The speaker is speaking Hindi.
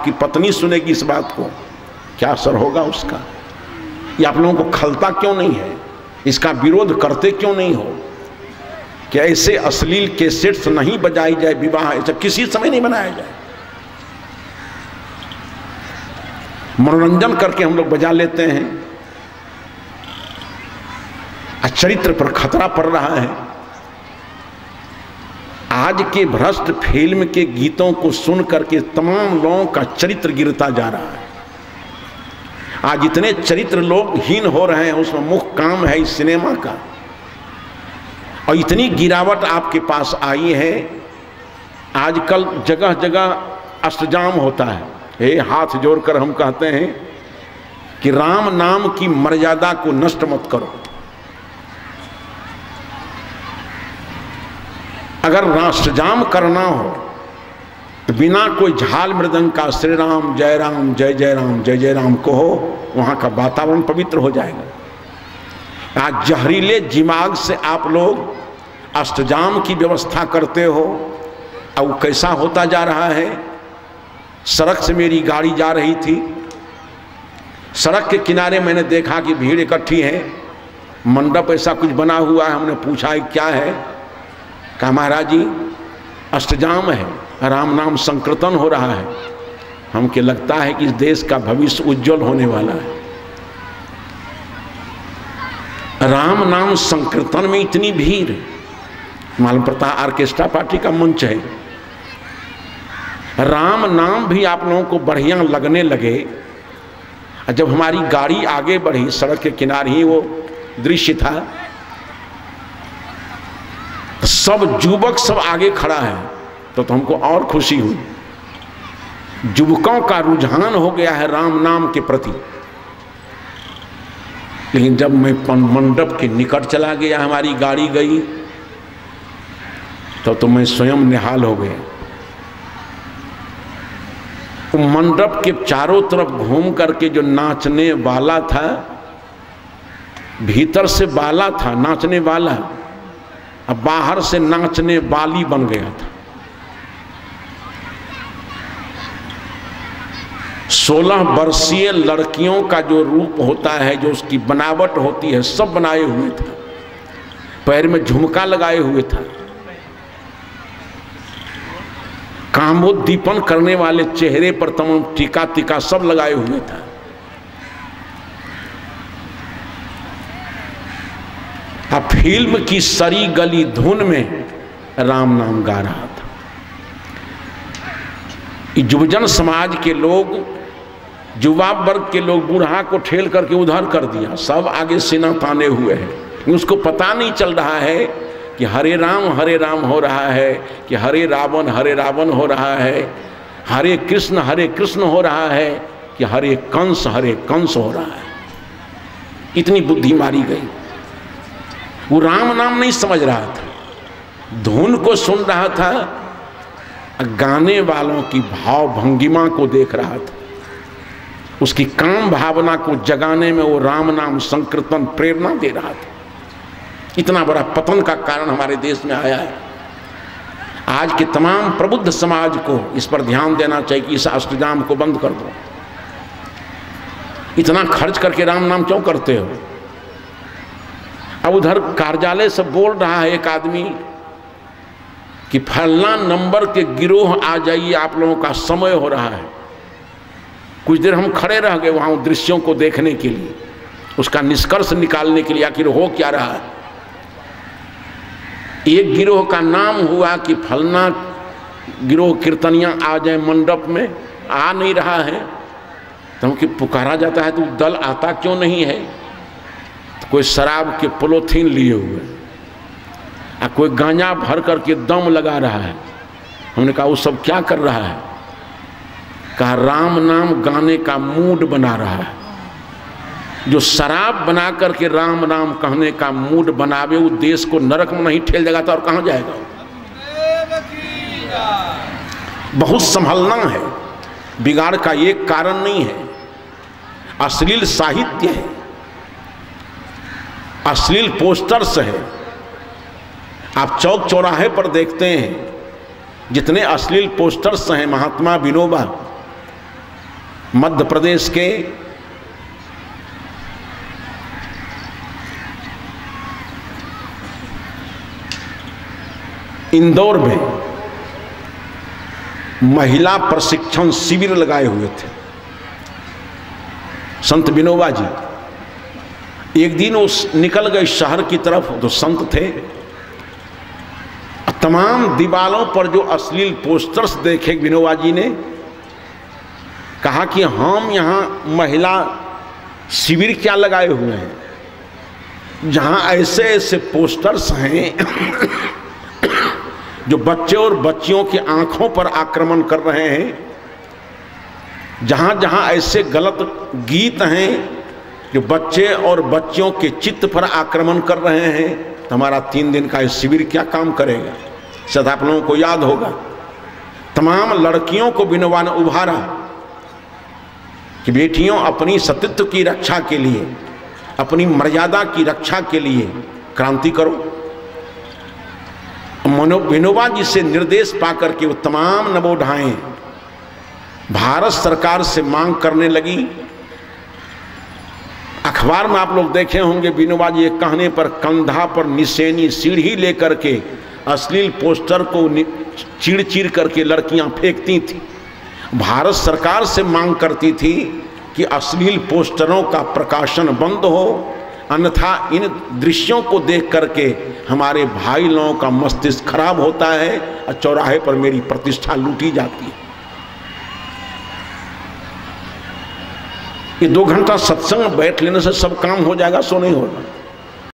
आपकी पत्नी सुनेगी इस बात को। क्या असर होगा उसका? ये आप लोगों को खलता क्यों नहीं है? इसका विरोध करते क्यों नहीं हो? कि ऐसे अश्लील के सेट्स नहीं बजाई जाए विवाह? ऐसा किसी समय नहीं बनाया जाए। मनोरंजन करके हम लोग बजा लेते हैं। चरित्र पर खतरा पड़ रहा है। आज के भ्रष्ट फ़िल्म के गीतों को सुन करके तमाम लोगों का चरित्र गिरता जा रहा है। आज इतने चरित्र लोग हीन हो रहे हैं, उसमें मुख्य काम है इस सिनेमा का। और इतनी गिरावट आपके पास आई है, आजकल जगह जगह अष्टजाम होता है। हे, हाथ जोड़कर हम कहते हैं कि राम नाम की मर्यादा को नष्ट मत करो। अगर राष्ट्रजाम करना हो तो बिना कोई झाल मृदंग का श्री राम, जय राम, जय जय राम, जय जय राम कहो, वहाँ का वातावरण पवित्र हो जाएगा। आज जहरीले दिमाग से आप लोग अष्टजाम की व्यवस्था करते हो, अब कैसा होता जा रहा है? सड़क से मेरी गाड़ी जा रही थी। सड़क के किनारे मैंने देखा कि भीड़ इकट्ठी है। मंडप ऐसा कुछ बना हुआ है, हमने पूछा है क्या है? कहा, महाराज जी, अष्टजाम है, राम नाम संकीर्तन हो रहा है। हमके लगता है कि इस देश का भविष्य उज्जवल होने वाला है। राम नाम संकीर्तन में इतनी भीड़ मालूम पड़ता आर्केस्ट्रा पार्टी का मंच है। राम नाम भी आप लोगों को बढ़िया लगने लगे। जब हमारी गाड़ी आगे बढ़ी, सड़क के किनारे ही वो दृश्य था सब युवक सब आगे खड़ा है तो, तो हमको और खुशी हुई। युवकों का रुझान हो गया है राम नाम के प्रति। लेकिन जब मैं मंडप के निकट चला गया हमारी गाड़ी गई तो तो मैं स्वयं निहाल हो गया मंडप के चारों तरफ़ घूम करके जो नाचने वाला था भीतर से बाला था नाचने वाला। अब बाहर से नाचने वाली बन गया था। सोलह वर्षीय लड़कियों का जो रूप होता है, जो उसकी बनावट होती है, सब बनाए हुए था। पैर में झुमका लगाए हुए था। कामोद्दीपन करने वाले चेहरे पर तमाम टीका टीका सब लगाए हुए था। अब फ़िल्म की सरी गली धुन में राम नाम गा रहा था। युवजन समाज के लोग युवा वर्ग के लोग बूढ़ा को ठेल करके उधर कर दिया। सब आगे सीना ताने हुए हैं। उसको पता नहीं चल रहा है कि हरे राम हरे राम हो रहा है, कि हरे रावण हरे रावण हो रहा है, हरे कृष्ण हरे कृष्ण हो रहा है, कि हरे कंस हरे कंस हो रहा है। इतनी बुद्धि मारी गई। वो राम नाम नहीं समझ रहा था। धुन को सुन रहा था, गाने वालों की भाव भंगिमा को देख रहा था। उसकी काम भावना को जगाने में वो राम नाम संकीर्तन प्रेरणा दे रहा था। इतना बड़ा पतन का कारण हमारे देश में आया है। आज के तमाम प्रबुद्ध समाज को इस पर ध्यान देना चाहिए कि इस अष्टजाम को बंद कर दो। इतना खर्च करके राम नाम क्यों करते हो? अब उधर कार्यालय से बोल रहा है एक आदमी कि फलना नंबर के गिरोह आ जाइए, आप लोगों का समय हो रहा है। कुछ देर हम खड़े रह गए वहाँ दृश्यों को देखने के लिए। उसका निष्कर्ष निकालने के लिए आखिर हो क्या रहा है? एक गिरोह का नाम हुआ कि फलना गिरोह कीर्तनियाँ आ जाए मंडप में, आ नहीं रहा है। तो कि पुकारा जाता है तो दल आता क्यों नहीं है? तो कोई शराब के पोलोथीन लिए हुए आ कोई गांजा भर करके दम लगा रहा है। हमने कहा, वो सब क्या कर रहा है? कहा, राम नाम गाने का मूड बना रहा है। जो शराब बना करके राम राम कहने का मूड बनावे, वो देश को नरक में नहीं ठेल देगा तो और कहाँ जाएगा? बहुत संभलना है। बिगाड़ का ये कारण नहीं है। अश्लील साहित्य है। अश्लील पोस्टर्स है। आप चौक चौराहे पर देखते हैं, जितने अश्लील पोस्टर्स हैं महात्मा विनोबा, मध्य प्रदेश के इंदौर में महिला प्रशिक्षण शिविर लगाए हुए थे। संत विनोबा जी एक दिन उस निकल गए शहर की तरफ़ तो संत थे तमाम दीवालों पर जो अश्लील पोस्टर्स देखे विनोबा जी ने, कहा कि हम यहाँ महिला शिविर क्या लगाए हुए हैं? जहाँ ऐसे ऐसे पोस्टर्स हैं जो बच्चे और बच्चियों की आँखों पर आक्रमण कर रहे हैं, जहाँ जहाँ ऐसे गलत गीत हैं जो बच्चे और बच्चियों के चित्त पर आक्रमण कर रहे हैं तो हमारा तीन दिन का शिविर क्या काम करेगा? शायद आप लोगों को याद होगा। तमाम लड़कियों को विनोबा ने उभारा कि बेटियों, अपनी सतित्व की रक्षा के लिए, अपनी मर्यादा की रक्षा के लिए क्रांति करो। मनो विनोबा जी से निर्देश पाकर के वो तमाम नवोढ़ाएँ भारत सरकार से मांग करने लगी। अखबार में आप लोग देखे होंगे विनोबा जी कहने पर कंधा पर निशेनी सीढ़ी लेकर के अश्लील पोस्टर को चिड़ चिड़ करके लड़कियाँ फेंकती थी। भारत सरकार से मांग करती थी कि अश्लील पोस्टरों का प्रकाशन बंद हो, अन्यथा इन दृश्यों को देख करके हमारे भाई लोगों का मस्तिष्क खराब होता है और चौराहे पर मेरी प्रतिष्ठा लूटी जाती है। ये दो घंटा सत्संग बैठ लेने से सब काम हो जाएगा सो नहीं होगा।